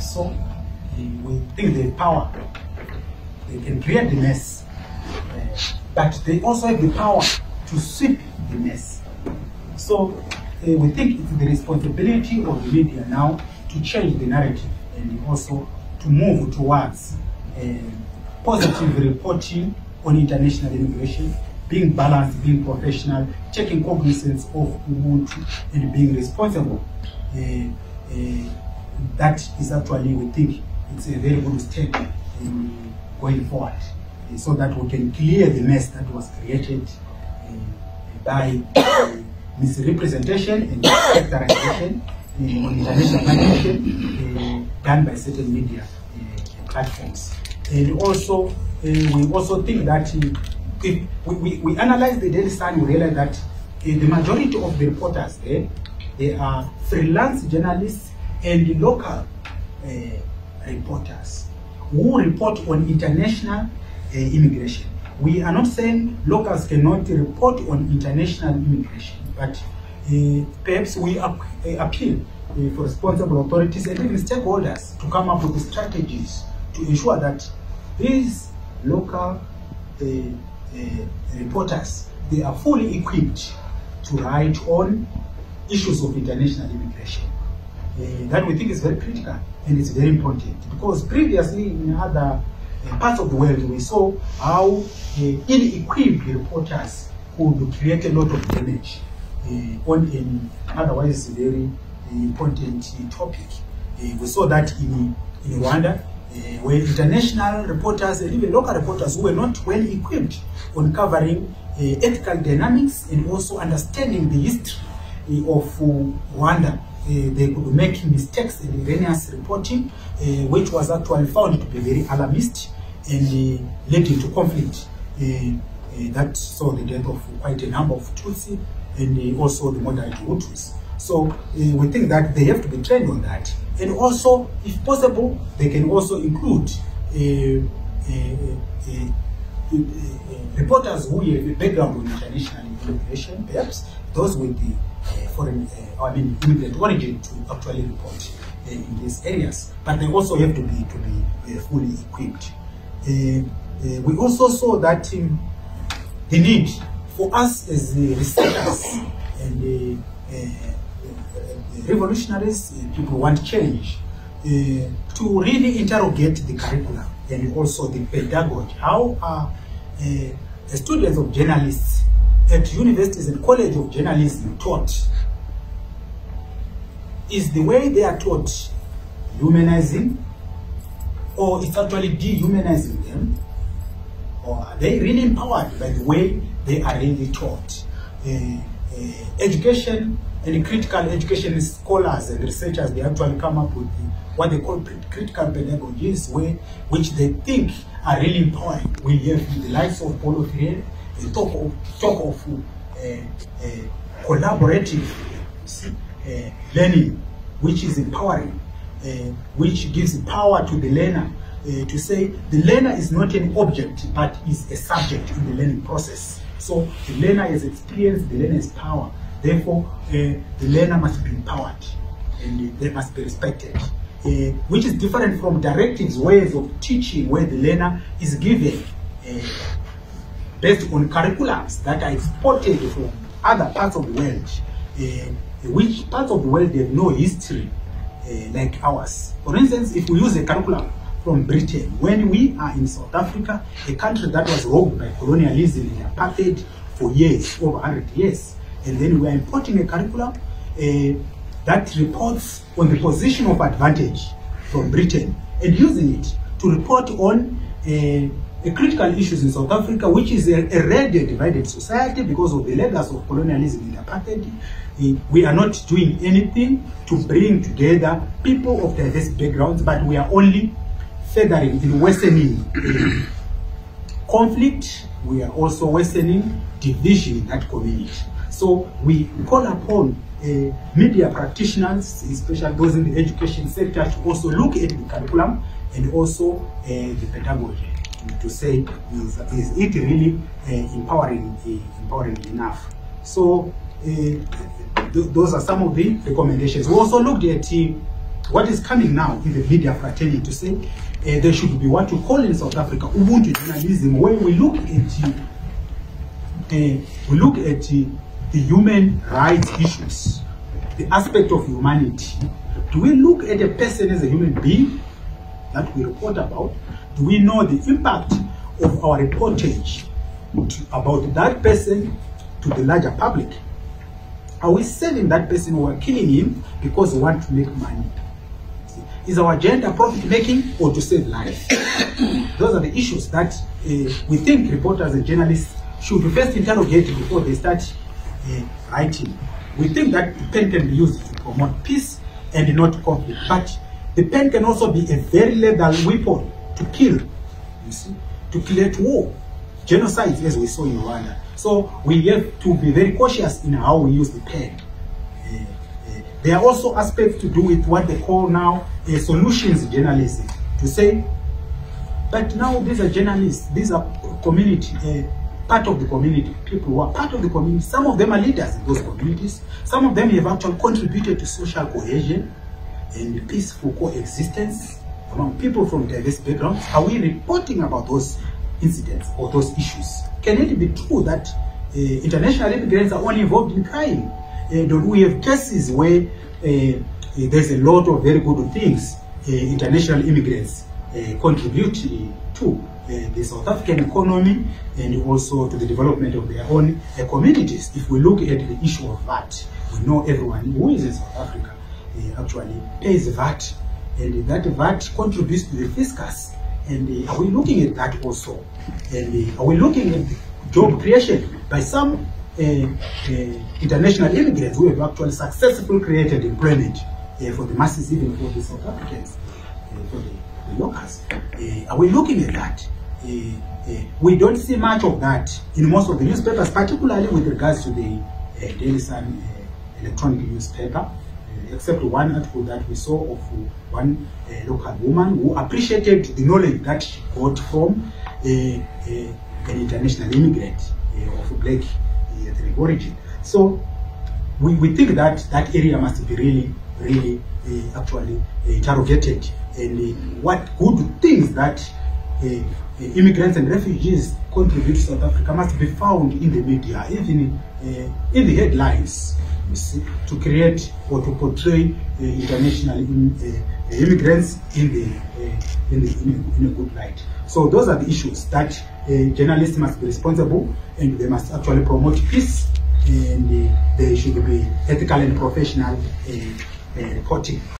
So, uh, we think the power, they can create the mess, uh, but they also have the power to sweep the mess. So uh, we think it's the responsibility of the media now to change the narrative and also to move towards uh, positive reporting on international immigration, being balanced, being professional, taking cognizance of Ubuntu, and being responsible. Uh, that is actually, we think, it's a very good step in going forward, so that we can clear the mess that was created uh, by misrepresentation and characterization on international migration uh, done by certain media uh, platforms. And also, we also think that if we, we, we analyze the Daily Sun, we realize that the majority of the reporters there, they are freelance journalists and local uh, reporters who report on international uh, immigration. We are not saying locals cannot report on international immigration, but uh, perhaps we ap- uh, appeal uh, for responsible authorities and even stakeholders to come up with strategies to ensure that these local uh, reporters they are fully equipped to write on issues of international immigration. That we think is very critical and it's very important because previously in other uh, parts of the world we saw how uh, ill-equipped reporters could create a lot of damage uh, on an otherwise very important topic. We saw that in, in Rwanda uh, where international reporters and even local reporters who were not well equipped on covering uh, ethical dynamics and also understanding the history uh, of Rwanda. Uh, they could make mistakes in erroneous reporting, uh, which was actually found to be very alarmist and uh, leading to conflict. Uh, uh, that saw the death of quite a number of Tutsi and uh, also the moderate Hutus. So we think that they have to be trained on that. And also, if possible, they can also include reporters who have a background in international perhaps those with the uh, foreign, uh, I mean, immigrant origin to actually report uh, in these areas. But they also have to be to be uh, fully equipped. Uh, uh, we also saw that um, the need for us as the researchers and revolutionaries, people want change, to really interrogate the curriculum and also the pedagogy. How are students of journalists at universities and college of journalism taught? Is the way they are taught humanizing or it's actually dehumanizing them? Or are they really empowered by the way they are really taught? Uh, uh, education and critical education scholars and researchers, they actually come up with what they call critical pedagogies, where, which they think are really empowering. We have the likes of Paulo Freire, talk of, talk of uh, uh, collaborative uh, learning, which is empowering, which gives power to the learner uh, to say the learner is not an object but is a subject in the learning process. So the learner has experience, the learner has power. Therefore, uh, the learner must be empowered and they must be respected. Uh, which is different from directives, ways of teaching where the learner is given based on curriculums that are exported from other parts of the world, uh, which parts of the world have no history uh, like ours. For instance, if we use a curriculum from Britain, when we are in South Africa, a country that was robbed by colonialism and apartheid for years, over 100 years, and then we are importing a curriculum uh, that reports on the position of advantage from Britain and using it to report on uh, the critical issues in South Africa, which is a, a and divided society because of the legacy of colonialism and apartheid. We are not doing anything to bring together people of diverse backgrounds, but we are only feathering and worsening conflict. We are also worsening division in that community. So we call upon uh, media practitioners, especially those in the education sector, to also look at the curriculum and also uh, the pedagogy to say is, is it really uh, empowering uh, empowering enough? So uh, th those are some of the recommendations. We also looked at uh, what is coming now in the media fraternity to say uh, there should be what you call in South Africa Ubuntu journalism, where we look at we look at the human rights issues, the aspect of humanity. Do we look at a person as a human being that we report about? Do we know the impact of our reportage to, about that person to the larger public? Are we selling that person or killing him because we want to make money? Is our agenda profit making or to save life? Those are the issues that uh, we think reporters and journalists should first interrogate before they start uh, writing. We think that pen can be used to promote peace and not conflict, but the pen can also be a very lethal weapon to kill, you see, to create war, genocide as we saw in Rwanda. So we have to be very cautious in how we use the pen. Uh, uh, there are also aspects to do with what they call now uh, solutions journalism. To say, but now these are journalists, these are community, part of the community, people who are part of the community. Some of them are leaders in those communities. Some of them have actually contributed to social cohesion and peaceful coexistence among people from diverse backgrounds. Are we reporting about those incidents or those issues? Can it be true that uh, international immigrants are only involved in crime? Uh, do we have cases where uh, there's a lot of very good things international immigrants contribute to the South African economy and also to the development of their own communities? If we look at the issue of that, we know everyone who is in South Africa Eh, actually pays VAT and that VAT contributes to the fiscus and uh, are we looking at that also? And uh, are we looking at job creation by some uh, international immigrants who have actually successfully created employment for the masses, even for the South Africans, for the, the locals? are we looking at that? we don't see much of that in most of the newspapers, particularly with regards to the Daily Sun electronic newspaper except one article that we saw of one uh, local woman who appreciated the knowledge that she got from a, a, an international immigrant uh, of black uh, ethnic origin. So we, we think that that area must be really, really actually interrogated and what good things that Eh, eh, immigrants and refugees contribute to South Africa must be found in the media, even eh, in the headlines see, to create or to portray uh, international in, uh, immigrants in the, uh, in, the in, in, a good light. So those are the issues that journalists must be responsible and they must actually promote peace and they should be ethical and professional reporting.